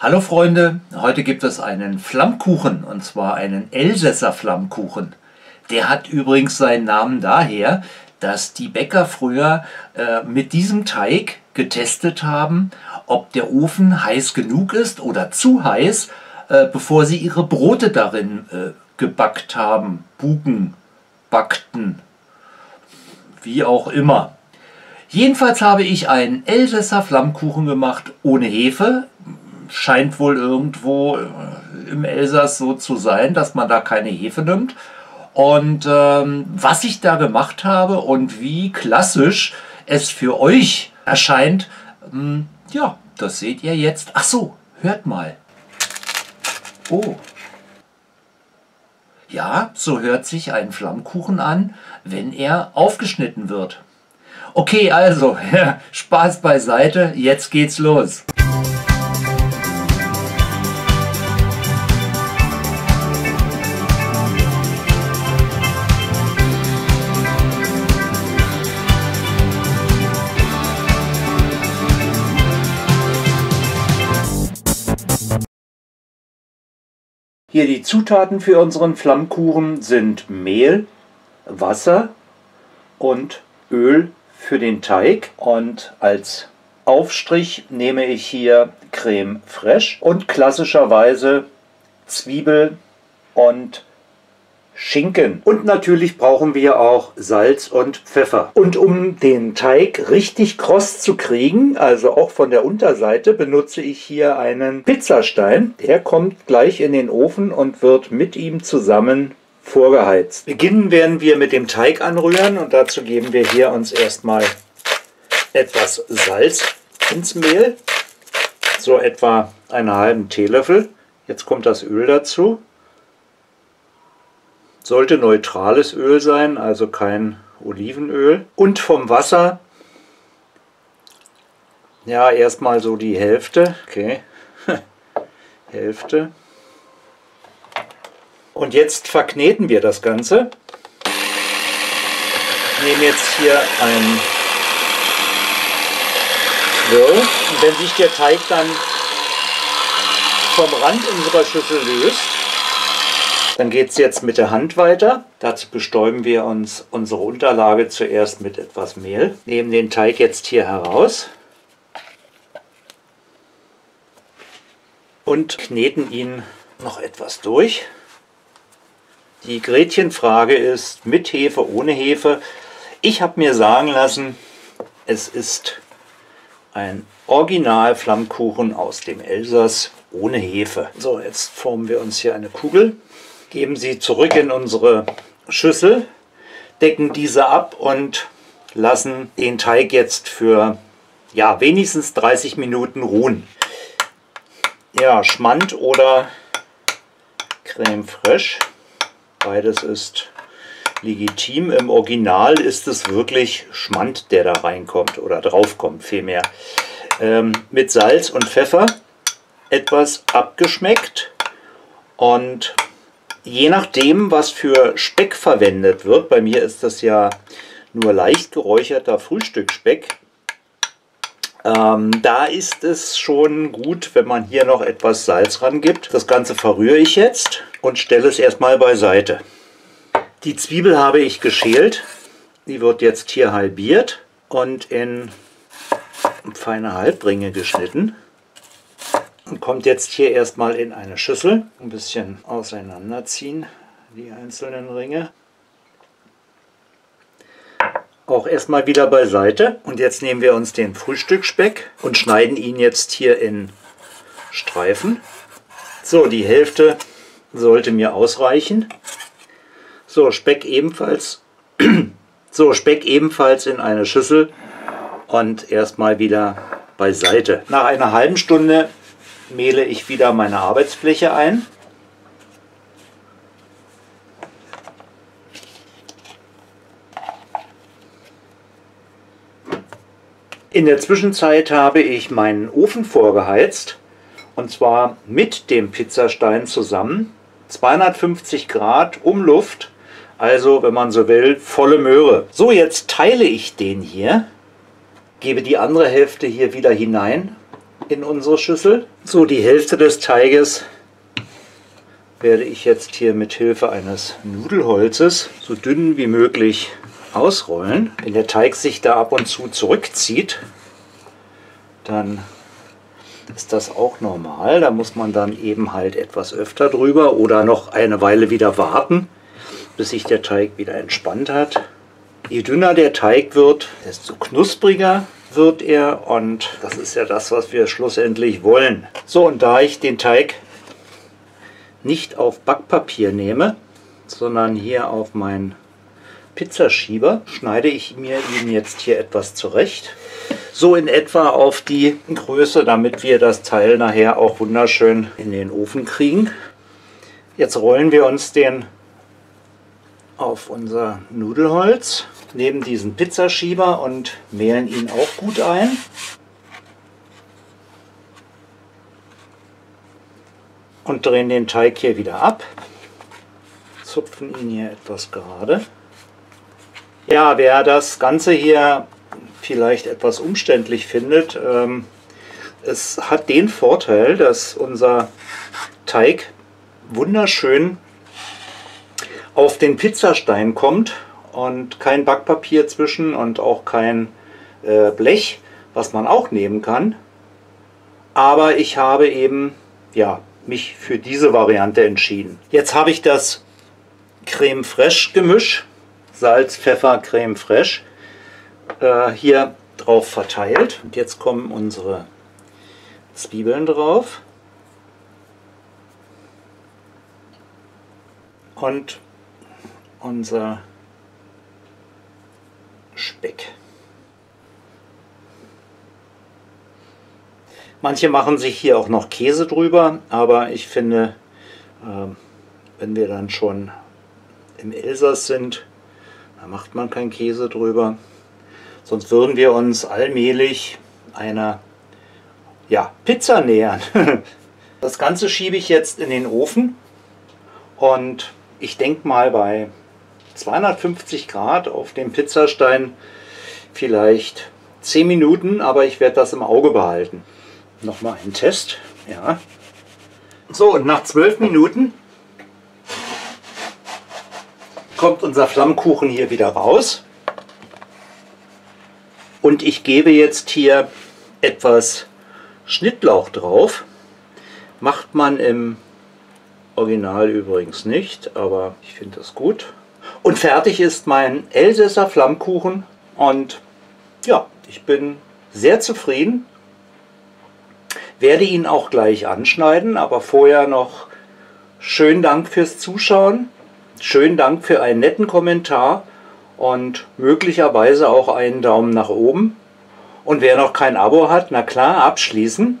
Hallo Freunde, heute gibt es einen Flammkuchen und zwar einen Elsässer Flammkuchen. Der hat übrigens seinen Namen daher, dass die Bäcker früher äh, mit diesem Teig getestet haben, ob der Ofen heiß genug ist oder zu heiß, äh, bevor sie ihre Brote darin äh, gebackt haben, buken, backten, wie auch immer. Jedenfalls habe ich einen Elsässer Flammkuchen gemacht ohne Hefe. Scheint wohl irgendwo äh, im Elsass so zu sein, dass man da keine Hefe nimmt. Und ähm, was ich da gemacht habe und wie klassisch es für euch erscheint, ähm, ja, das seht ihr jetzt. Ach so, hört mal. Oh. Ja, so hört sich ein Flammkuchen an, wenn er aufgeschnitten wird. Okay, also, Spaß beiseite, jetzt geht's los. Hier die Zutaten für unseren Flammkuchen sind Mehl, Wasser und Öl für den Teig. Und als Aufstrich nehme ich hier Creme fraiche und klassischerweise Zwiebel und Schinken. Und natürlich brauchen wir auch Salz und Pfeffer. Und um den Teig richtig kross zu kriegen, also auch von der Unterseite, benutze ich hier einen Pizzastein. Der kommt gleich in den Ofen und wird mit ihm zusammen vorgeheizt. Beginnen werden wir mit dem Teig anrühren und dazu geben wir hier uns erstmal etwas Salz ins Mehl. So etwa einen halben Teelöffel. Jetzt kommt das Öl dazu. Sollte neutrales Öl sein, also kein Olivenöl. Und vom Wasser, ja, erstmal so die Hälfte. Okay, Hälfte. Und jetzt verkneten wir das Ganze. Ich nehme jetzt hier ein Quirl. Und wenn sich der Teig dann vom Rand unserer Schüssel löst, dann geht es jetzt mit der Hand weiter. Dazu bestäuben wir uns unsere Unterlage zuerst mit etwas Mehl. Nehmen den Teig jetzt hier heraus und kneten ihn noch etwas durch. Die Gretchenfrage ist mit Hefe, ohne Hefe. Ich habe mir sagen lassen, es ist ein Original-Flammkuchen aus dem Elsass ohne Hefe. So, jetzt formen wir uns hier eine Kugel geben sie zurück in unsere Schüssel, decken diese ab und lassen den Teig jetzt für ja, wenigstens 30 Minuten ruhen. Ja, Schmand oder Creme fraiche, beides ist legitim. Im Original ist es wirklich Schmand, der da reinkommt oder draufkommt vielmehr. Ähm, mit Salz und Pfeffer etwas abgeschmeckt und je nachdem, was für Speck verwendet wird, bei mir ist das ja nur leicht geräucherter Frühstücksspeck, ähm, da ist es schon gut, wenn man hier noch etwas Salz ran gibt. Das Ganze verrühre ich jetzt und stelle es erstmal beiseite. Die Zwiebel habe ich geschält. Die wird jetzt hier halbiert und in feine Halbringe geschnitten kommt jetzt hier erstmal in eine Schüssel. Ein bisschen auseinanderziehen, die einzelnen Ringe. Auch erstmal wieder beiseite. Und jetzt nehmen wir uns den Frühstücksspeck und schneiden ihn jetzt hier in Streifen. So, die Hälfte sollte mir ausreichen. So, Speck ebenfalls. so, Speck ebenfalls in eine Schüssel und erstmal wieder beiseite. Nach einer halben Stunde mehle ich wieder meine Arbeitsfläche ein. In der Zwischenzeit habe ich meinen Ofen vorgeheizt und zwar mit dem Pizzastein zusammen. 250 Grad Umluft, also wenn man so will, volle Möhre. So, jetzt teile ich den hier, gebe die andere Hälfte hier wieder hinein in unsere Schüssel. So, die Hälfte des Teiges werde ich jetzt hier mit Hilfe eines Nudelholzes so dünn wie möglich ausrollen. Wenn der Teig sich da ab und zu zurückzieht, dann ist das auch normal. Da muss man dann eben halt etwas öfter drüber oder noch eine Weile wieder warten, bis sich der Teig wieder entspannt hat. Je dünner der Teig wird, desto knuspriger wird er und das ist ja das, was wir schlussendlich wollen. So, und da ich den Teig nicht auf Backpapier nehme, sondern hier auf meinen Pizzaschieber, schneide ich mir ihn jetzt hier etwas zurecht. So in etwa auf die Größe, damit wir das Teil nachher auch wunderschön in den Ofen kriegen. Jetzt rollen wir uns den auf unser Nudelholz neben diesen Pizzaschieber und mehlen ihn auch gut ein. Und drehen den Teig hier wieder ab. Zupfen ihn hier etwas gerade. Ja, wer das Ganze hier vielleicht etwas umständlich findet, ähm, es hat den Vorteil, dass unser Teig wunderschön auf den Pizzastein kommt und kein Backpapier zwischen und auch kein äh, Blech, was man auch nehmen kann. Aber ich habe eben ja, mich für diese Variante entschieden. Jetzt habe ich das Creme Fraiche Gemisch, Salz, Pfeffer, Creme Fraiche, äh, hier drauf verteilt. Und jetzt kommen unsere Zwiebeln drauf. Und unser Speck. Manche machen sich hier auch noch Käse drüber, aber ich finde, äh, wenn wir dann schon im Elsass sind, da macht man keinen Käse drüber. Sonst würden wir uns allmählich einer ja, Pizza nähern. Das Ganze schiebe ich jetzt in den Ofen und ich denke mal bei 250 Grad auf dem Pizzastein vielleicht 10 Minuten, aber ich werde das im Auge behalten. Nochmal ein Test. Ja. So, und nach 12 Minuten kommt unser Flammkuchen hier wieder raus. Und ich gebe jetzt hier etwas Schnittlauch drauf. Macht man im Original übrigens nicht, aber ich finde das gut. Und fertig ist mein Elsässer Flammkuchen und ja, ich bin sehr zufrieden. Werde ihn auch gleich anschneiden, aber vorher noch schönen Dank fürs Zuschauen. Schönen Dank für einen netten Kommentar und möglicherweise auch einen Daumen nach oben. Und wer noch kein Abo hat, na klar, abschließen.